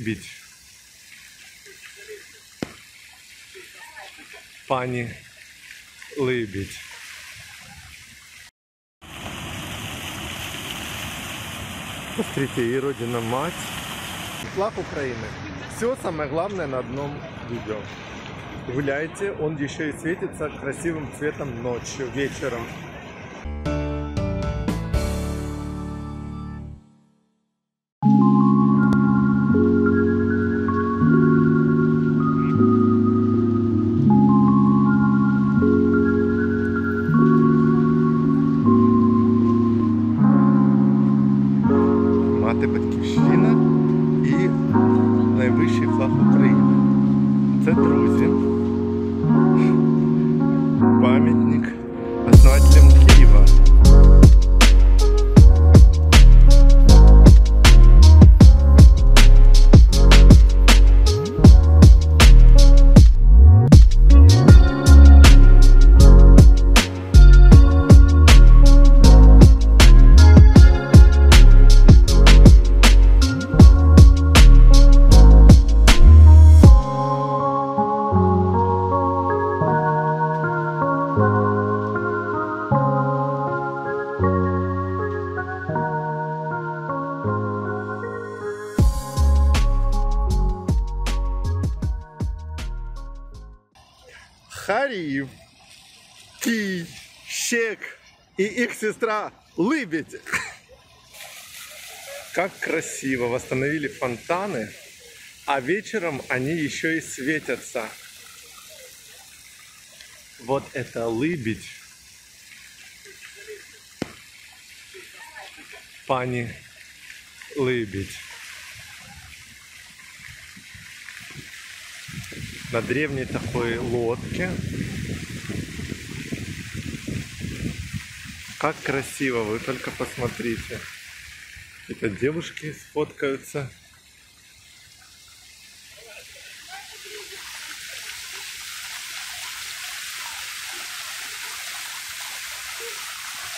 Либідь. Пані Либідь. Посмотрите, и родина мать. Флаг Украины. Все самое главное на одном видео. Гуляйте, он еще и светится красивым цветом ночью, вечером. Харів, Кій, Щек и их сестра Лыбедь. Как красиво восстановили фонтаны, а вечером они еще и светятся. Вот это Лыбедь. Пани Лыбедь. На древней такой лодке. Как красиво, вы только посмотрите. Это девушки сфоткаются.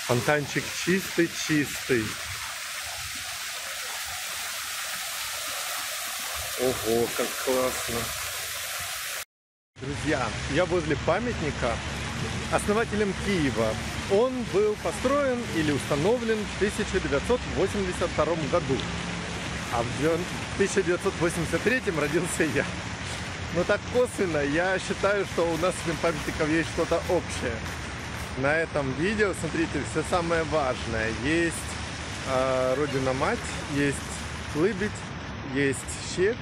Фонтанчик чистый-чистый. Ого, как классно. Друзья, я возле памятника основателем Киева. Он был построен или установлен в 1982 году. А в 1983 родился я. Но так косвенно я считаю, что у нас с этим памятником есть что-то общее. На этом видео, смотрите, все самое важное. Есть э, Родина-Мать, есть Лыбедь, есть Щек,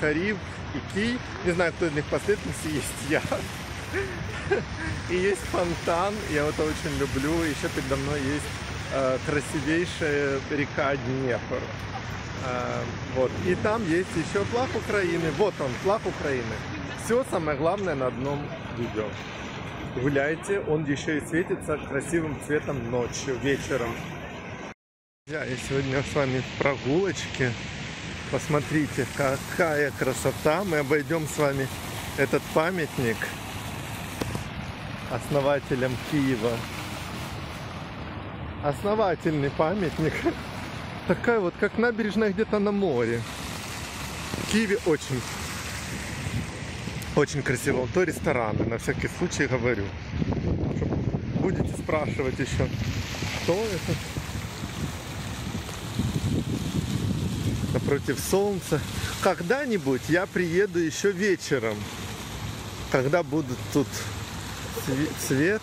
Харив и Кий. Не знаю, кто из них последовательности есть я. И есть фонтан, я это очень люблю. Еще передо мной есть э, красивейшая река Днепр. Э, вот. И там есть еще флаг Украины. Вот он, флаг Украины. Все самое главное на одном видео. Гуляйте, он еще и светится красивым цветом ночью, вечером. Я сегодня с вами в прогулочке. Посмотрите, какая красота. Мы обойдем с вами этот памятник основателям Киева. Основательный памятник. Такая вот, как набережная где-то на море. В Киеве очень, очень красиво. То рестораны, на всякий случай говорю. Будете спрашивать еще, что это? Напротив солнца. Когда-нибудь я приеду еще вечером, когда будут тут цвет,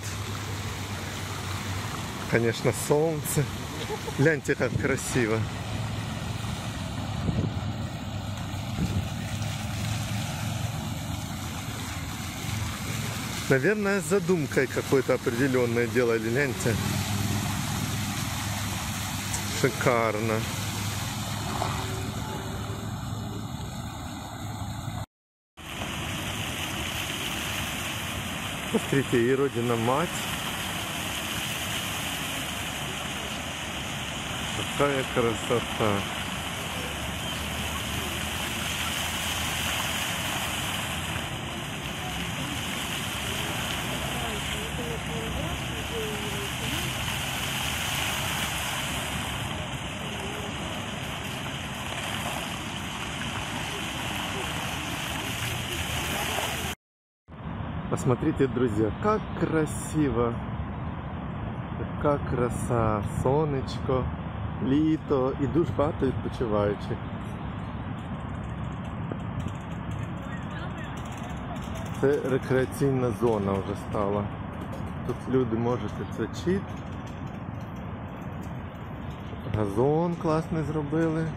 конечно, солнце. Гляньте, как красиво. Наверное, с задумкой какой-то определенной делали, гляньте. Шикарно. Посмотрите, и родина мать. Какая красота. Посмотрите, друзья, как красиво. Яка краса, сонечко, літо і дуже багато відпочиваючих. Це рекреаційна зона вже стала. Тут люди можуть відпочити. Газон класний зробили.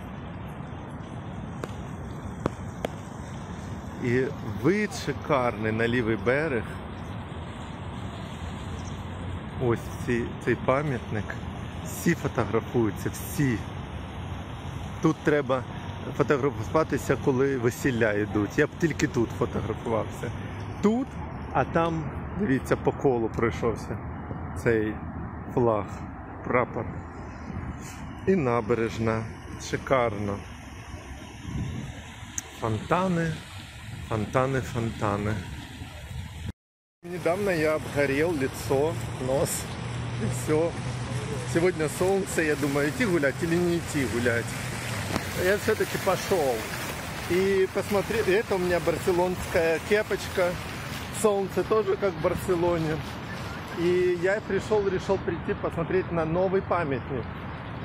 І вид шикарний на лівий берег. Ось ці, цей пам'ятник. Всі фотографуються, всі. Тут треба фотографуватися, коли весілля йдуть. Я б тільки тут фотографувався. Тут, а там, дивіться, по колу пройшовся цей флаг, прапор. І набережна. Шикарно. Фонтани, фонтаны, фонтаны. Недавно я обгорел лицо, нос и все. Сегодня солнце, я думаю, идти гулять или не идти гулять. Я все-таки пошел. И посмотри, это у меня барселонская кепочка. Солнце тоже как в Барселоне. И я пришел, решил прийти посмотреть на новый памятник.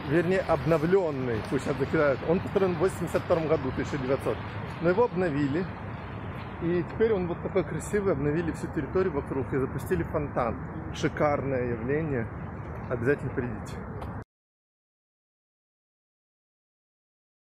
Вернее, обновленный. Пусть сейчас закидают. Он построен в 82 году, 1900. Но его обновили. И теперь он вот такой красивый, обновили всю территорию вокруг и запустили фонтан. Шикарное явление. Обязательно придите.